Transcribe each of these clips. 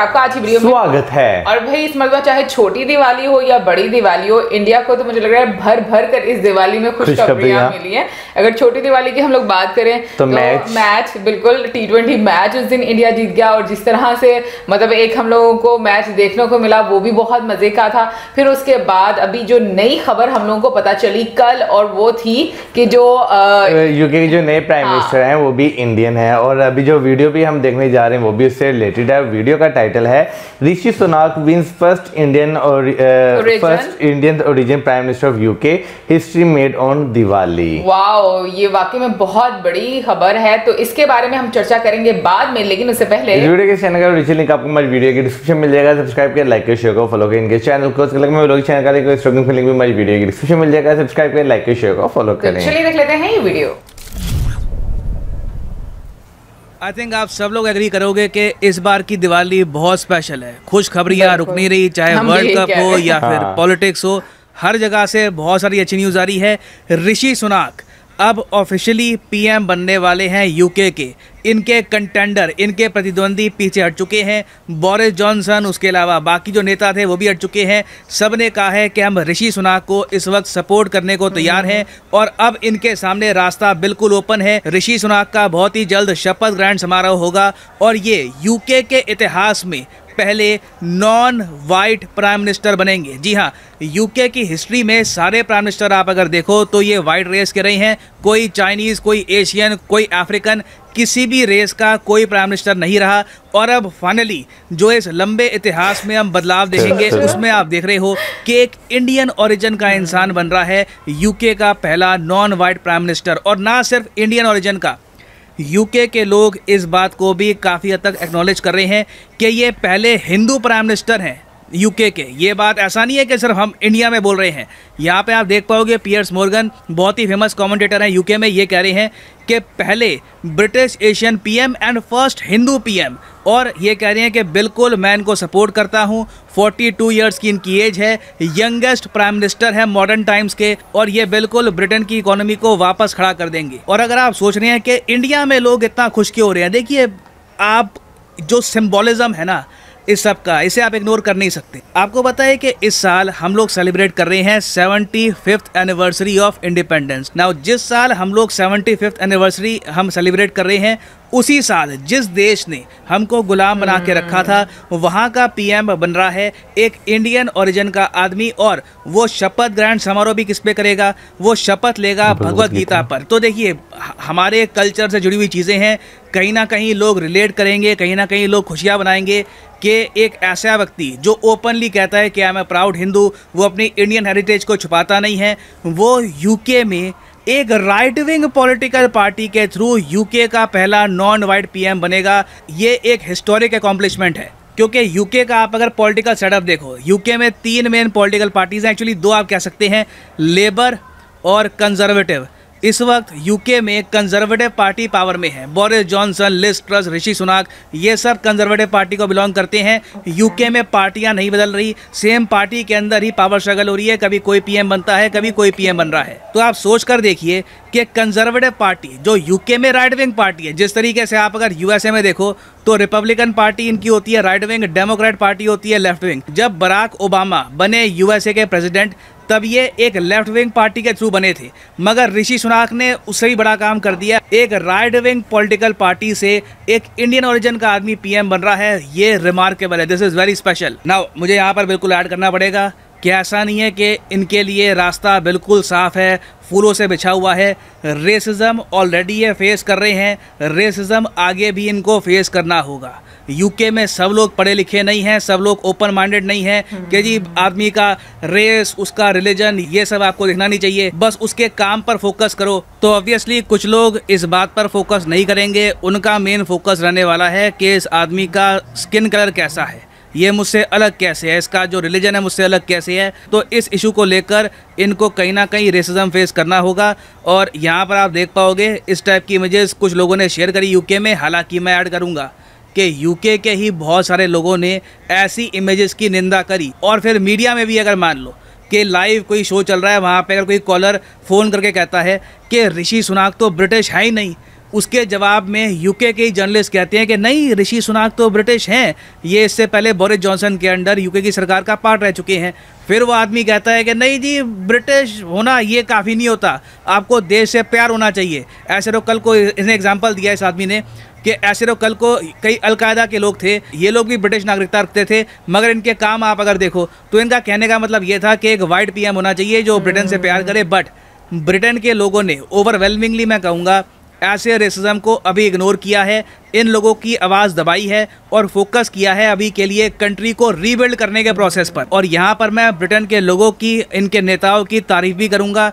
आपका आज की वीडियो में स्वागत है और भाई इस मरतबा चाहे छोटी दिवाली हो या बड़ी दिवाली हो इंडिया को तो मुझे लग रहा है भर भर कर इस दिवाली में खुशखबरियाँ। मिली हैं अगर छोटी दिवाली की हम लोग बात करें तो मैच। मैच बिल्कुल टी ट्वेंटी मैच उस दिन इंडिया जीत गया और जिस तरह से मतलब एक हम लोगों को मैच देखने को मिला वो भी बहुत मज़े का था फिर उसके बाद अभी जो नई खबर हम लोगों को पता चली कल और वो थी कि जो यूके के जो नए प्राइम हाँ। मिनिस्टर हैं वो भी इंडियन है और अभी जो वीडियो भी हम देखने जा रहे हैं वो भी उससे रिलेटेड है वीडियो का टाइटल है Rishi Sunak wins first Indian और first Indian origin prime minister of UK history made on Diwali wow ये वाकई में बहुत बड़ी खबर है तो इसके बारे में हम चर्चा करेंगे बाद में लेकिन उससे पहले वीडियो के चैनल का नीचे लिंक आपको हमारी वीडियो के डिस्क्रिप्शन मिल जाएगा सब्सक्राइब कर लाइक कर शेयर को फॉलो करें इनके चैनल को। मैं लोग चैनल का लिंक भी हमारी वीडियो के डिस्क्रिप्शन मिल जाएगा सब्सक्राइब कर लाइक कर शेयर को फॉलो तो करें चलिए देख लेते हैं ये वीडियो आई थिंक आप सब लोग एग्री करोगे कि इस बार की दिवाली बहुत स्पेशल है खुश खबरियाँ रुक नहीं रही चाहे वर्ल्ड कप हो हैं। या फिर हाँ। पॉलिटिक्स हो हर जगह से बहुत सारी अच्छी न्यूज़ आ रही है ऋषि सुनाक अब ऑफिशियली पीएम बनने वाले हैं यूके के। इनके कंटेंडर इनके प्रतिद्वंदी पीछे हट चुके हैं। बोरिस जॉनसन उसके अलावा बाकी जो नेता थे, वो भी हट चुके हैं। सबने कहा है कि हम ऋषि सुनाक को इस वक्त सपोर्ट करने को तैयार हैं। और अब इनके सामने रास्ता बिल्कुल ओपन है। ऋषि सुनाक का बहुत ही जल्द शपथ ग्रहण समारोह होगा। और ये यूके के इतिहास में पहले नॉन वाइट प्राइम मिनिस्टर बनेंगे। जी हाँ यूके की हिस्ट्री में सारे प्राइम मिनिस्टर आप अगर देखो तो ये वाइट रेस के रहे हैं। कोई चाइनीज़ कोई एशियन कोई अफ्रीकन किसी भी रेस का कोई प्राइम मिनिस्टर नहीं रहा। और अब फाइनली जो इस लंबे इतिहास में हम बदलाव देखेंगे। उसमें आप देख रहे हो कि एक इंडियन ओरिजिन का इंसान बन रहा है। यूके का पहला नॉन वाइट प्राइम मिनिस्टर और ना सिर्फ़ इंडियन ओरिजिन का। यूके के लोग इस बात को भी काफ़ी हद तक एक्नॉलेज कर रहे हैं कि ये पहले हिंदू प्राइम मिनिस्टर हैं। यूके के। ये बात ऐसा नहीं है कि सिर्फ़ हम इंडिया में बोल रहे हैं। यहाँ पे आप देख पाओगे पियर्स मॉर्गन बहुत ही फ़ेमस कमेंटेटर हैं यूके में। ये कह रहे हैं कि पहले British Asian PM and first Hindu PM और ये कह रहे हैं कि बिल्कुल मैं इनको सपोर्ट करता हूँ। 42 इयर्स की इनकी एज है। यंगेस्ट प्राइम मिनिस्टर है मॉडर्न टाइम्स के। और ये बिल्कुल ब्रिटेन की इकोनॉमी को वापस खड़ा कर देंगे। और अगर आप सोच रहे हैं कि इंडिया में लोग इतना खुश क्यों हो रहे हैं, देखिए, आप जो सिंबोलिज्म है ना इस सब का, इसे आप इग्नोर कर नहीं सकते। आपको है कि इस साल हम लोग सेलिब्रेट कर रहे हैं seventy fifth anniversary of independence now जिस साल हम लोग सेवेंटी फिफ्थ एनिवर्सरी हम सेलिब्रेट कर रहे हैं उसी साल जिस देश ने हमको गुलाम बना के रखा था वहाँ का पीएम बन रहा है एक इंडियन ओरिजिन का आदमी और वो शपथ ग्रहण समारोह भी किस पे करेगा? वो शपथ लेगा भगवत गीता। पर। तो देखिए हमारे कल्चर से जुड़ी हुई चीज़ें हैं कहीं ना कहीं लोग रिलेट करेंगे कहीं ना कहीं लोग खुशियाँ बनाएँगे कि एक ऐसा व्यक्ति जो ओपनली कहता है कि I am a proud Hindu वो अपनी इंडियन हेरिटेज को छुपाता नहीं है वो यूके में एक राइट विंग पॉलिटिकल पार्टी के थ्रू यूके का पहला नॉन वाइट पीएम बनेगा, ये एक हिस्टोरिक अकॉम्प्लिशमेंट है। क्योंकि यूके का आप अगर पॉलिटिकल सेटअप देखो यूके में तीन मेन पॉलिटिकल पार्टीज़ हैं एक्चुअली दो आप कह सकते हैं लेबर और कंजर्वेटिव इस वक्त यूके में कंजर्वेटिव पार्टी पावर में है। Boris Johnson Liz Truss Rishi Sunak ये सब कंजर्वेटिव पार्टी को बिलोंग करते हैं। यूके में पार्टियाँ नहीं बदल रही। सेम पार्टी के अंदर ही पावर स्ट्रगल हो रही है। कभी कोई पीएम बनता है कभी कोई पीएम बन रहा है। तो आप सोच कर देखिए कि कंजर्वेटिव पार्टी जो यूके में राइट विंग पार्टी है जिस तरीके से आप अगर यूएसए में देखो तो रिपब्लिकन पार्टी इनकी होती है राइट विंग डेमोक्रेट पार्टी होती है लेफ़्ट विंग जब बराक ओबामा बने यूएसए के प्रेसिडेंट तब ये एक लेफ़्ट विंग पार्टी के थ्रू बने थे। मगर ऋषि सुनाक ने उससे भी बड़ा काम कर दिया। एक राइट विंग पॉलिटिकल पार्टी से एक इंडियन ओरिजिन का आदमी पीएम बन रहा है। ये रिमार्केबल है। This is very special now मुझे यहाँ पर बिल्कुल ऐड करना पड़ेगा कि ऐसा नहीं है कि इनके लिए रास्ता बिल्कुल साफ़ है, फूलों से बिछा हुआ है। रेसिज्म ऑलरेडी ये फेस कर रहे हैं। रेसिज्म आगे भी इनको फेस करना होगा। यूके में सब लोग पढ़े लिखे नहीं हैं सब लोग ओपन माइंडेड नहीं हैं। कि जी आदमी का रेस उसका रिलीजन ये सब आपको देखना नहीं चाहिए। बस उसके काम पर फोकस करो। तो ऑब्वियसली कुछ लोग इस बात पर फोकस नहीं करेंगे। उनका मेन फोकस रहने वाला है कि इस आदमी का स्किन कलर कैसा है। ये मुझसे अलग कैसे है? इसका जो रिलीजन है मुझसे अलग कैसे है? तो इस इशू को लेकर इनको कहीं ना कहीं रेसिज्म फेस करना होगा। और यहाँ पर आप देख पाओगे इस टाइप की इमेजेस कुछ लोगों ने शेयर करी यूके में। हालाँकि मैं ऐड करूँगा। कि यूके के ही बहुत सारे लोगों ने ऐसी इमेजेस की निंदा करी। और फिर मीडिया में भी अगर मान लो कि लाइव कोई शो चल रहा है, वहाँ पे अगर कोई कॉलर फ़ोन करके कहता है कि ऋषि सुनाक तो ब्रिटिश है ही नहीं उसके जवाब में यूके के जर्नलिस्ट कहते हैं कि नहीं, ऋषि सुनाक तो ब्रिटिश हैं। ये इससे पहले बोरिस जॉनसन के अंडर यूके की सरकार का पार्ट रह चुके हैं। फिर वो आदमी कहता है कि नहीं जी, ब्रिटिश होना ये काफ़ी नहीं होता। आपको देश से प्यार होना चाहिए। ऐसे तो कल को इसने एग्ज़ाम्पल दिया इस आदमी ने कि ऐसे तो कल को कई अलकायदा के लोग थे, ये लोग भी ब्रिटिश नागरिकता रखते थे, मगर इनके काम आप अगर देखो तो इनका कहने का मतलब ये था कि एक वाइट पीएम होना चाहिए जो ब्रिटेन से प्यार करे। बट ब्रिटेन के लोगों ने ओवरवेलमिंगली मैं कहूँगा ऐसे रेसिज्म को अभी इग्नोर किया है इन लोगों की आवाज़ दबाई है और फोकस किया है अभी के लिए कंट्री को रीबिल्ड करने के प्रोसेस पर। और यहाँ पर मैं ब्रिटेन के लोगों की इनके नेताओं की तारीफ़ भी करूँगा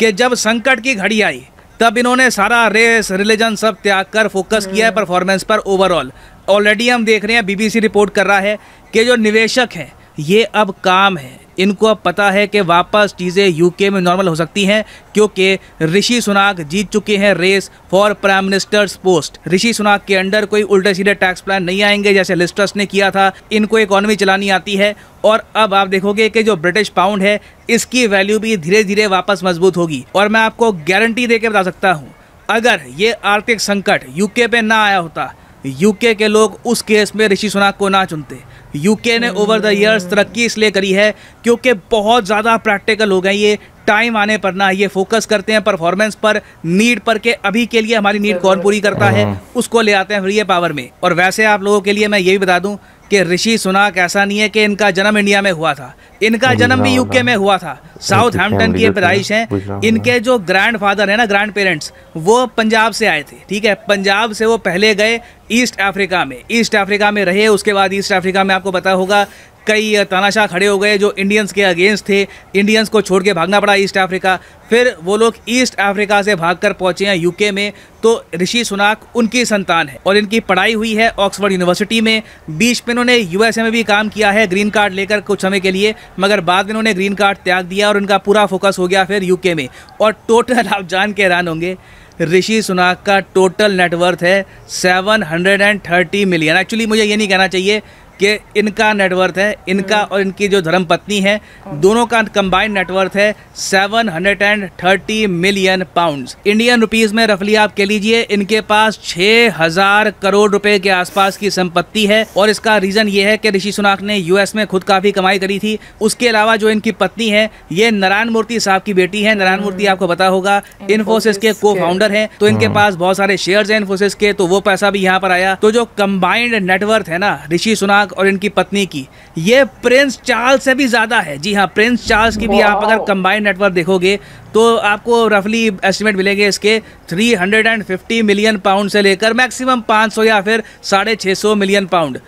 कि जब संकट की घड़ी आई तब इन्होंने सारा रेस रिलीजन सब त्याग कर फोकस किया है परफॉर्मेंस पर ओवरऑल ऑलरेडी हम देख रहे हैं बीबीसी रिपोर्ट कर रहा है कि जो निवेशक हैं ये अब काम है। इनको अब पता है कि वापस चीज़ें यूके में नॉर्मल हो सकती हैं, क्योंकि ऋषि सुनाक जीत चुके हैं race for prime minister's post Rishi Sunak के अंडर कोई उल्टे सीधे टैक्स प्लान नहीं आएँगे, जैसे लिस्टर्स ने किया था, इनको इकोनॉमी चलानी आती है, और अब आप देखोगे कि जो ब्रिटिश पाउंड है, इसकी वैल्यू भी धीरे धीरे वापस मज़बूत होगी। और मैं आपको गारंटी दे बता सकता हूँ, अगर ये आर्थिक संकट यूके पे ना आया होता यूके के लोग उस केस में ऋषि सुनाक को ना चुनते। यूके ने ओवर द ईयर्स तरक्की इसलिए करी है क्योंकि बहुत ज़्यादा प्रैक्टिकल हो गए ये टाइम आने पर ना ये फोकस करते हैं परफॉर्मेंस पर नीड पर के अभी के लिए हमारी नीड कौन पूरी करता है हाँ। उसको ले आते हैं फ्री पावर में और वैसे आप लोगों के लिए मैं ये भी बता दूँ कि ऋषि सुनाक ऐसा नहीं है कि इनका जन्म इंडिया में हुआ था। इनका जन्म भी यूके में। हुआ था। साउथ हैम्पटन की पैदाइश है। इनके जो ग्रैंड फादर है ना ग्रैंड पेरेंट्स वो पंजाब से आए थे ठीक है? पंजाब से वो पहले गए ईस्ट अफ्रीका में। ईस्ट अफ्रीका में रहे उसके बाद ईस्ट अफ्रीका में आपको पता होगा कई तानाशाह खड़े हो गए जो इंडियंस के अगेंस्ट थे। इंडियंस को छोड़ के भागना पड़ा ईस्ट अफ्रीका फिर वो लोग ईस्ट अफ्रीका से भागकर पहुँचे हैं यूके में। तो ऋषि सुनाक उनकी संतान है और इनकी पढ़ाई हुई है ऑक्सफोर्ड यूनिवर्सिटी में। बीच में इन्होंने यूएसए में भी काम किया है ग्रीन कार्ड लेकर कुछ समय के लिए, मगर बाद में इन्होंने ग्रीन कार्ड त्याग दिया और उनका पूरा फोकस हो गया फिर यूके में। और टोटल आप जान के हैरान होंगे, ऋषि सुनाक का टोटल नेटवर्थ है seven hundred and thirty million actually मुझे ये नहीं कहना चाहिए कि इनका नेटवर्थ है इनका हम्म। और इनकी जो धर्म पत्नी है। दोनों का कंबाइंड नेटवर्थ है seven hundred and thirty million pound Indian rupees में रफली आप कह लीजिए इनके पास छह हज़ार करोड़ रुपए के आसपास की संपत्ति है और इसका रीजन ये है कि ऋषि सुनाक ने यूएस में खुद काफ़ी कमाई करी थी। उसके अलावा जो इनकी पत्नी है ये नारायण मूर्ति साहब की बेटी है। नारायण मूर्ति हम्म। आपको पता होगा इन्फोसिस के को। फाउंडर है। तो इनके हम्म। पास बहुत सारे शेयर है इन्फोसिस के तो वो पैसा भी यहाँ पर आया। तो जो कंबाइंड नेटवर्थ है ना ऋषि सुनाक सुहाग और इनकी पत्नी की। ये प्रिंस चार्ल्स से भी ज़्यादा है। जी हाँ प्रिंस चार्ल्स की भी आप अगर कंबाइंड नेटवर्क देखोगे तो आपको रफली एस्टिमेट मिलेंगे इसके 350 मिलियन पाउंड से लेकर मैक्सिमम 500 या फिर साढ़े छः मिलियन पाउंड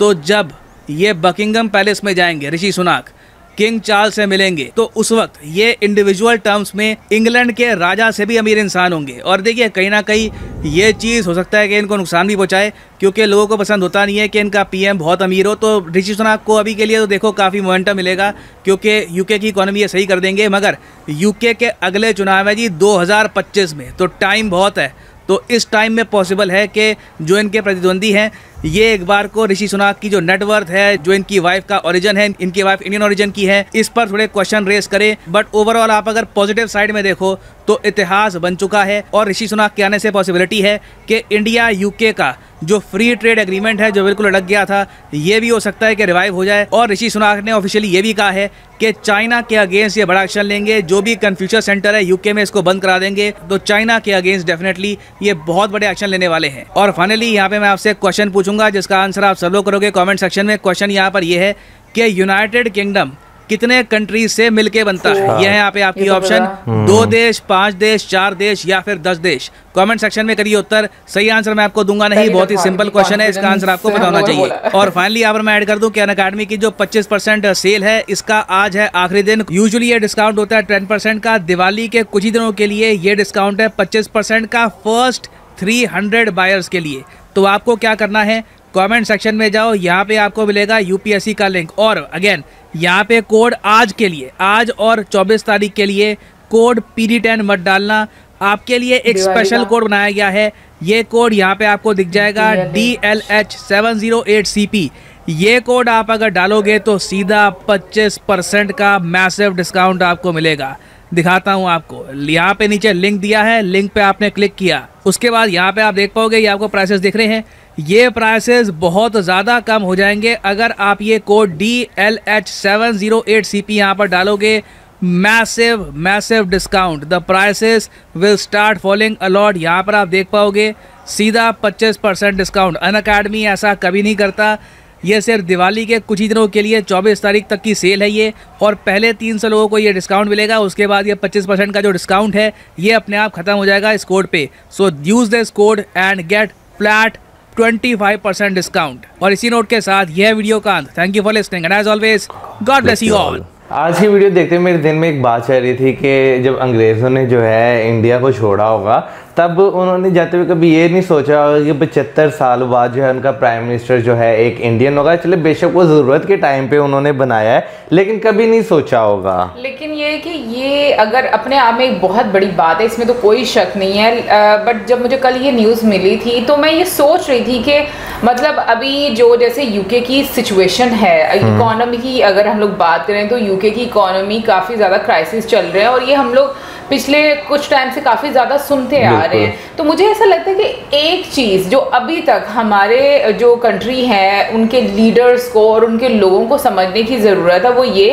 तो जब ये बकिंगम पैलेस में जाएँगे ऋषि सुनाक किंग चार्ल्स से मिलेंगे। तो उस वक्त ये इंडिविजुअल टर्म्स में इंग्लैंड के राजा से भी अमीर इंसान होंगे। और देखिए, कहीं ना कहीं ये चीज़ हो सकता है कि इनको नुकसान भी पहुँचाए, क्योंकि लोगों को पसंद होता नहीं है कि इनका पीएम बहुत अमीर हो। तो ऋषि सुनाक को अभी के लिए तो देखो, काफ़ी मोमेंटम मिलेगा, क्योंकि यूके की इकोनॉमी ये सही कर देंगे। मगर यूके के अगले चुनाव है जी, दो हज़ार पच्चीस में। तो टाइम बहुत है। तो इस टाइम में पॉसिबल है कि जो इनके प्रतिद्वंदी हैं ये एक बार को ऋषि सुनाक की जो नेटवर्थ है, जो इनकी वाइफ का ओरिजन है, इनकी वाइफ इंडियन ओरिजन की है, इस पर थोड़े क्वेश्चन रेस करें। बट ओवरऑल आप अगर पॉजिटिव साइड में देखो तो इतिहास बन चुका है और ऋषि सुनाक के आने से पॉसिबिलिटी है कि इंडिया यूके का जो फ्री ट्रेड एग्रीमेंट है, जो बिल्कुल अटक गया था, ये भी हो सकता है कि रिवाइव हो जाए। और ऋषि सुनाक ने ऑफिशियली ये भी कहा है कि चाइना के अगेंस्ट ये बड़ा एक्शन लेंगे। जो भी कन्फ्यूचर सेंटर है यूके में इसको बंद करा देंगे। तो चाइना के अगेंस्ट डेफिनेटली ये बहुत बड़े एक्शन लेने वाले हैं। और फाइनली यहाँ पे मैं आपसे क्वेश्चन पूछूँगा जिसका आंसर आप सब लोग करोगे। कॉमेंट सेक्शन में क्वेश्चन यहाँ पर यह है कि यूनाइटेड किंगडम कितने कंट्रीज़ से मिलके बनता है? यह है। यहाँ पे आपकी ऑप्शन तो दो देश पाँच देश चार देश या फिर दस देश? कमेंट सेक्शन में करिए उत्तर। सही आंसर मैं आपको दूँगा नहीं बहुत ही सिंपल क्वेश्चन है इसका आंसर आपको पता होना चाहिए। और फाइनली यहाँ पर मैं ऐड कर दूँ कि अन अकेडमी की जो 25 परसेंट सेल है इसका आज है आखिरी दिन। यूजुअली ये डिस्काउंट होता है टेन परसेंट का। दिवाली के कुछ ही दिनों के लिए ये डिस्काउंट है पच्चीस परसेंट का फ़र्स्ट थ्री हंड्रेड बायर्स के लिए। तो आपको क्या करना है? कमेंट सेक्शन में जाओ यहाँ पे आपको मिलेगा यूपीएससी का लिंक और अगेन यहाँ पे कोड आज के लिए आज और 24 तारीख के लिए कोड पी डी टेन मत डालना. आपके लिए एक स्पेशल कोड बनाया गया है. ये कोड यहाँ पे आपको दिख जाएगा D L H seven zero eight C P ये कोड आप अगर डालोगे तो सीधा 25 परसेंट का मैसिव डिस्काउंट आपको मिलेगा. दिखाता हूँ आपको। यहाँ पे नीचे लिंक दिया है लिंक पे आपने क्लिक किया। उसके बाद यहाँ पे आप देख पाओगे, ये आपको प्राइसेस दिख रहे हैं। ये प्राइसेस बहुत ज़्यादा कम हो जाएँगे अगर आप ये code D L H seven zero eight C P यहाँ पर डालोगे। Massive massive discount the prices will start following a lot यहाँ पर आप देख पाओगे, सीधा 25 परसेंट डिस्काउंट अन अकेडमी ऐसा कभी नहीं करता। ये सिर्फ़ दिवाली के कुछ ही दिनों के लिए 24 तारीख तक की सेल है ये, और पहले 300 लोगों को ये डिस्काउंट मिलेगा, उसके बाद ये 25 परसेंट का जो डिस्काउंट है, ये अपने आप खत्म हो जाएगा इस कोड पे। So use this code and get flat 25 percent discount और इसी नोट के साथ यह वीडियो का अंत। Thank you for listening and as always God bless you all आज की वीडियो देखते हुए मेरे दिन में एक बात चल रही थी कि जब अंग्रेज़ों ने जो है इंडिया को छोड़ा होगा तब उन्होंने जाते हुए कभी ये नहीं सोचा होगा कि पचहत्तर साल बाद जो है उनका प्राइम मिनिस्टर जो है एक इंडियन होगा। चले बेशक वो ज़रूरत के टाइम पे उन्होंने बनाया है लेकिन कभी नहीं सोचा होगा। लेकिन ये कि ये अगर अपने आप में एक बहुत बड़ी बात है इसमें तो कोई शक नहीं है। बट जब मुझे कल ये न्यूज़ मिली थी तो मैं ये सोच रही थी कि मतलब अभी जो जैसे यूके की सिचुएशन है इकोनॉमी हम्म। की अगर हम लोग बात करें तो यूके की इकोनॉमी काफ़ी ज़्यादा क्राइसिस चल रहे हैं और ये हम लोग पिछले कुछ टाइम से काफ़ी ज़्यादा सुनते आ रहे हैं। तो मुझे ऐसा लगता है कि एक चीज़ जो अभी तक हमारे जो कंट्री है उनके लीडर्स को और उनके लोगों को समझने की ज़रूरत है वो ये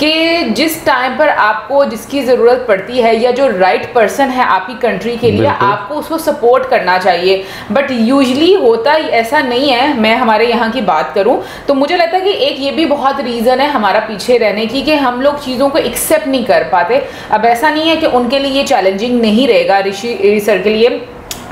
कि जिस टाइम पर आपको जिसकी ज़रूरत पड़ती है या जो राइट पर्सन है आपकी कंट्री के लिए आपको उसको सपोर्ट करना चाहिए। बट यूजली होता ऐसा नहीं है मैं हमारे यहाँ की बात करूँ तो मुझे लगता है कि एक ये भी बहुत रीज़न है हमारा पीछे रहने की कि हम लोग चीज़ों को एक्सेप्ट नहीं कर पाते। अब ऐसा नहीं है कि उनके लिए ये चैलेंजिंग नहीं रहेगा ऋषि सर के लिए।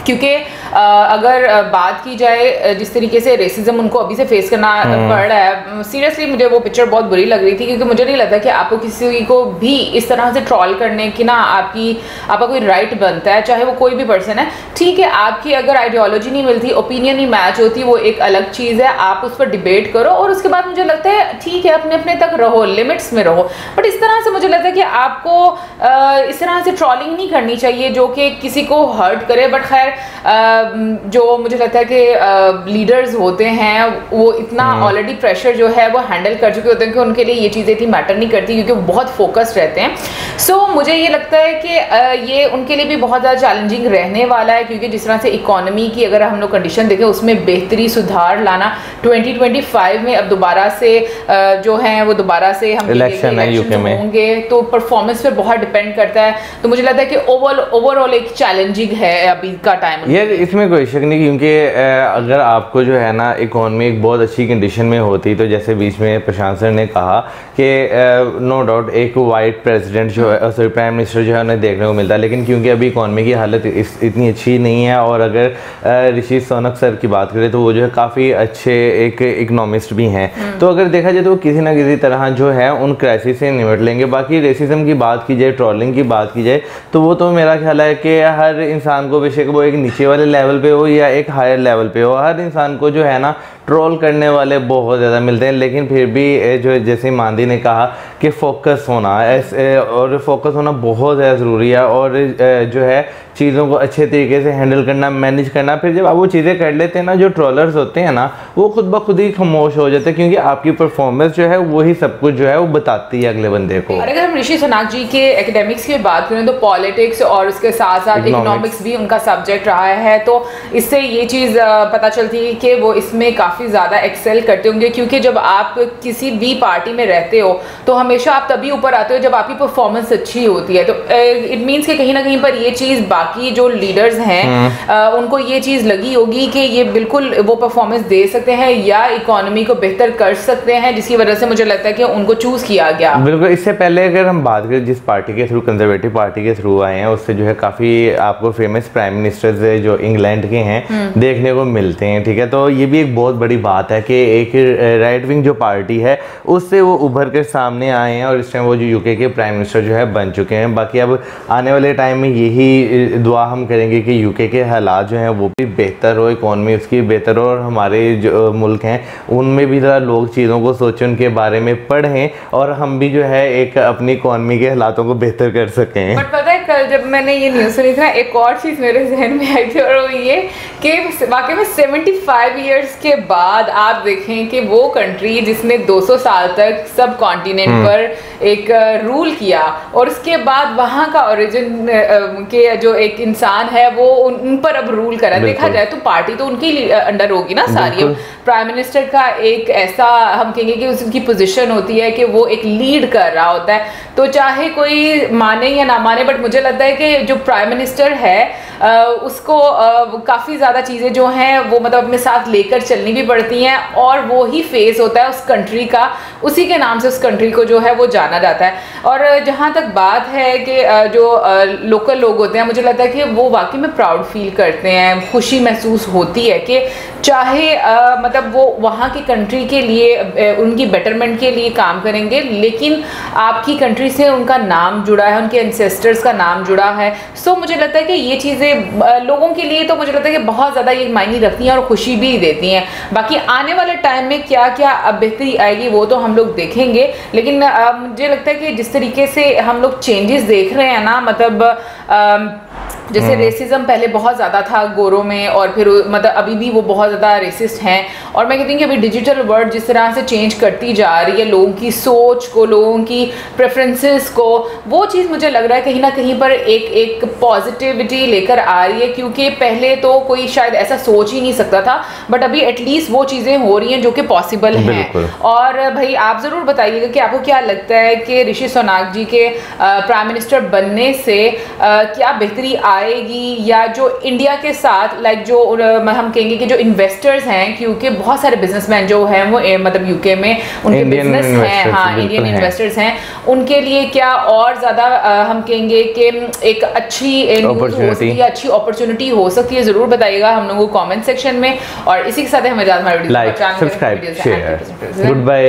क्योंकि अगर बात की जाए जिस तरीके से रेसिज्म उनको अभी से फेस करना हम्म। पड़ रहा है सीरियसली मुझे वो पिक्चर बहुत बुरी लग रही थी क्योंकि मुझे नहीं लगता कि आपको किसी को भी इस तरह से ट्रॉल करने की ना आपकी आपका कोई राइट बनता है चाहे वो कोई भी पर्सन है। ठीक है आपकी अगर आइडियोलॉजी नहीं मिलती ओपिनियन नहीं मैच होती वो एक अलग चीज़ है आप उस पर डिबेट करो और उसके बाद मुझे लगता है ठीक है अपने अपने तक रहो लिमिट्स में रहो। बट इस तरह से मुझे लगता है कि आपको इस तरह से ट्रॉलिंग नहीं करनी चाहिए जो कि किसी को हर्ट करे। बट खैर जो मुझे लगता है कि लीडर्स होते हैं वो इतना ऑलरेडी हम्म। प्रेशर जो है वो हैंडल कर चुके होते हैं कि उनके लिए ये चीज़ें इतनी मैटर नहीं करती क्योंकि वो बहुत फोकस्ड रहते हैं। सो so, मुझे ये लगता है कि ये उनके लिए भी बहुत ज़्यादा चैलेंजिंग रहने वाला है क्योंकि जिस तरह से इकोनॉमी की अगर हम लोग कंडीशन देखें उसमें बेहतरी सुधार लाना 2025 में अब दोबारा से जो है वो दोबारा से हम इलेक्शन होंगे तो परफॉर्मेंस पर बहुत डिपेंड करता है। तो मुझे लगता है कि ओवरऑल ओवरऑल एक चैलेंजिंग है अभी का टाइम यार इसमें कोई शक नहीं क्योंकि अगर आपको जो है ना इकोनॉमी एक बहुत अच्छी कंडीशन में होती तो जैसे बीच में प्रशांत सर ने कहा कि नो डाउट एक वाइट प्रेसिडेंट जो है सॉरी प्राइम मिनिस्टर जो है उन्हें देखने को मिलता है लेकिन क्योंकि अभी इकोनॉमी की हालत इस, इतनी अच्छी नहीं है और अगर ऋषि सोनक सर की बात करें तो वो जो है काफ़ी अच्छे एक इकनॉमिस्ट भी हैं हम्म। तो अगर देखा जाए तो वो किसी ना किसी तरह जो है उन क्राइसिस से निपट लेंगे बाकी रेसिज्म की बात की जाए ट्रॉलिंग की बात की जाए तो वो तो मेरा ख्याल है कि हर इंसान को बेशक वो एक नीचे वाले लेवल पे हो या एक हायर लेवल पे हो हर इंसान को जो है ना ट्रोल करने वाले बहुत ज़्यादा मिलते हैं लेकिन फिर भी जो जैसे मांदी ने कहा कि फोकस होना ऐसे और फोकस होना बहुत ज़्यादा ज़रूरी है और जो है चीज़ों को अच्छे तरीके से हैंडल करना मैनेज करना फिर जब आप वो चीज़ें कर लेते हैं ना जो ट्रोलर्स होते हैं ना वो खुद ब खुद ही खामोश हो जाते हैं क्योंकि आपकी परफॉर्मेंस जो है वही सब कुछ जो है वो बताती है अगले बंदे को। अगर हम ऋषि सोनाग जी के एकेडमिक्स की बात करें तो पॉलिटिक्स और उसके साथ साथ इकोनॉमिक्स भी उनका सब्जेक्ट रहा है तो इससे ये चीज़ पता चलती है कि वो इसमें काफ़ी ज़्यादा एक्सेल करते होंगे क्योंकि जब आप किसी भी पार्टी में रहते हो तो हमेशा आप तभी ऊपर आते हो जब आपकी परफॉर्मेंस अच्छी होती है तो इट मीन्स कि कहीं ना कहीं पर ये चीज़ बाकी जो लीडर्स हैं हम्म। उनको ये चीज़ लगी होगी कि ये बिल्कुल वो परफॉर्मेंस दे सकते हैं या इकोनॉमी को बेहतर कर सकते हैं जिसकी वजह से मुझे लगता है कि उनको चूज़ किया गया बिल्कुल इससे पहले अगर हम बात करें जिस पार्टी के थ्रू कंजर्वेटिव पार्टी के थ्रू आए हैं उससे जो है काफ़ी आपको फ़ेमस प्राइम मिनिस्टर जो इंग्लैंड के हैं हम्म। देखने को मिलते हैं ठीक है तो ये भी एक बहुत बड़ी बात है कि एक राइट विंग जो पार्टी है, उससे वो उभर कर सामने आए हैं और इस टाइम वो जो यूके के प्राइम मिनिस्टर जो है बन चुके हैं। बाकी अब आने वाले टाइम में यही दुआ हम करेंगे कि यूके के हालात जो हैं वो भी बेहतर हो इकॉनमी उसकी बेहतर हो और हमारे जो मुल्क हैं, उनमें भी ज़रा लोग चीज़ों को सोचें, उनके बारे में पढ़ें और हम भी जो है एक अपनी इकॉनमी के हालातों को बेहतर कर सकें। बट पता है, कल जब मैंने ये न्यूज़ सुनी थी ना, एक और चीज़ मेरे जहन में आई थी और वो ये कि वाकई में 75 इयर्स के बाद आप देखें कि वो कंट्री जिसने 200 साल तक सब कॉन्टिनेंट हम्म। पर एक रूल किया और उसके बाद वहाँ का ओरिजिन के जो एक इंसान है वो उन, उन पर अब रूल करा देखा जाए तो पार्टी तो उनकी अंडर होगी ना सारी। प्राइम मिनिस्टर का एक ऐसा हम कहेंगे कि उसकी पोजीशन होती है कि वो एक लीड कर रहा होता है तो चाहे कोई माने या ना माने बट मुझे लगता है कि जो प्राइम मिनिस्टर है उसको काफ़ी ज़्यादा चीज़ें जो हैं, वो मतलब अपने साथ लेकर चलनी भी पड़ती हैं और वो ही फेस होता है उस कंट्री का। उसी के नाम से उस कंट्री को जो है, वो जाना जाता है। और जहाँ तक बात है कि जो लोकल लोग होते हैं, मुझे लगता है कि वो वाकई में प्राउड फील करते हैं, खुशी महसूस होती है कि चाहे अ, मतलब वो वहाँ की कंट्री के लिए उनकी बेटरमेंट के लिए काम करेंगे लेकिन आपकी कंट्री से उनका नाम जुड़ा है उनके एंसेस्टर्स का नाम जुड़ा है। सो मुझे लगता है कि ये चीज़ें लोगों के लिए तो मुझे लगता है कि बहुत ज़्यादा ये मायने रखती हैं और खुशी भी देती हैं। बाकी आने वाले टाइम में क्या क्या अब बेहतरी आएगी वो तो हम लोग देखेंगे। लेकिन अ, मुझे लगता है कि जिस तरीके से हम लोग चेंजेस देख रहे हैं ना मतलब अम, जैसे रेसिज्म पहले बहुत ज़्यादा था गोरों में और फिर मतलब अभी भी वो बहुत ज़्यादा रेसिस्ट हैं। और मैं कहती हूँ कि अभी डिजिटल वर्ल्ड जिस तरह से चेंज करती जा रही है लोगों की सोच को लोगों की प्रेफरेंसेस को वो चीज़ मुझे लग रहा है कहीं ना कहीं पर एक एक पॉजिटिविटी लेकर आ रही है क्योंकि पहले तो कोई शायद ऐसा सोच ही नहीं सकता था बट अभी एटलीस्ट वो चीज़ें हो रही हैं जो कि पॉसिबल हैं। और भाई आप ज़रूर बताइएगा कि आपको क्या लगता है कि ऋषि सोनाक जी के प्राइम मिनिस्टर बनने से क्या बेहतरी आएगी या जो इंडिया के साथ लाइक जो हम कहेंगे कि जो इन्वेस्टर्स हैं क्योंकि बहुत सारे बिजनेसमैन जो हैं वो मतलब यूके में उनके बिज़नेस हैं। हाँ इंडियन इन्वेस्टर्स हैं। उनके लिए क्या और ज़्यादा हम कहेंगे कि एक अच्छी न्यूज़ अच्छी अपॉर्चुनिटी हो सकती है ज़रूर बताइएगा हम लोगों को कमेंट सेक्शन में। और इसी के साथ हमें ज़्यादा लाइक सब्सक्राइब गुड बाय